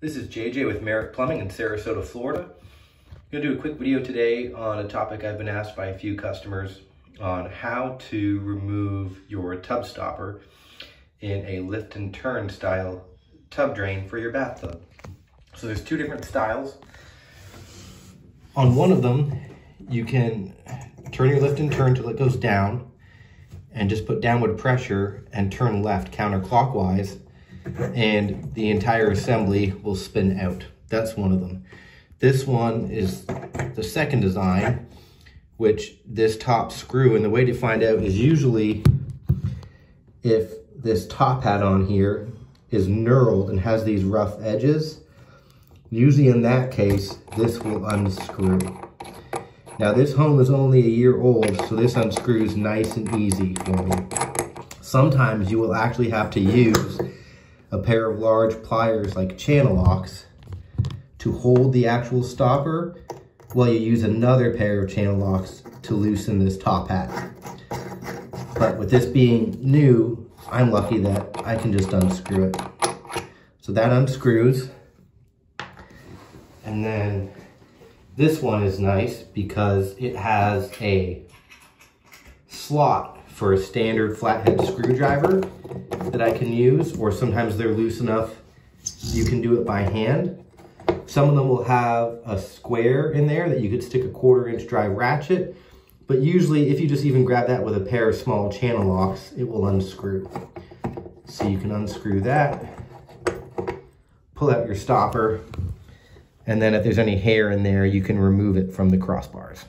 This is JJ with Merit Plumbing in Sarasota, Florida. I'm going to do a quick video today on a topic I've been asked by a few customers on how to remove your tub stopper in a lift and turn style tub drain for your bathtub. So there's two different styles. On one of them, you can turn your lift and turn till it goes down and just put downward pressure and turn left counterclockwise and the entire assembly will spin out. That's one of them. This one is the second design, which this top screw, and the way to find out is usually if this top hat on here is knurled and has these rough edges, usually in that case, this will unscrew. Now this home is only a year old, so this unscrews nice and easy for me. Sometimes you will actually have to use a pair of large pliers like channel locks to hold the actual stopper while you use another pair of channel locks to loosen this top hat. But with this being new, I'm lucky that I can just unscrew it. So that unscrews. And then this one is nice because it has a slot for a standard flathead screwdriver that I can use, or sometimes they're loose enough you can do it by hand. Some of them will have a square in there that you could stick a quarter inch drive ratchet, but usually if you just even grab that with a pair of small channel locks, it will unscrew. So you can unscrew that, pull out your stopper, and then if there's any hair in there, you can remove it from the crossbars.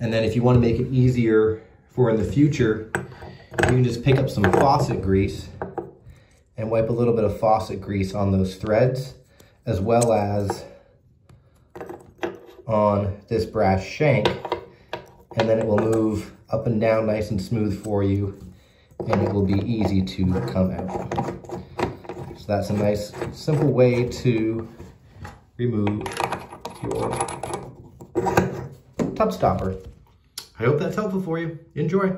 And then if you want to make it easier for in the future, you can just pick up some faucet grease and wipe a little bit of faucet grease on those threads, as well as on this brass shank, and then it will move up and down nice and smooth for you, and it will be easy to come out. So that's a nice, simple way to remove your tub stopper. I hope that's helpful for you. Enjoy.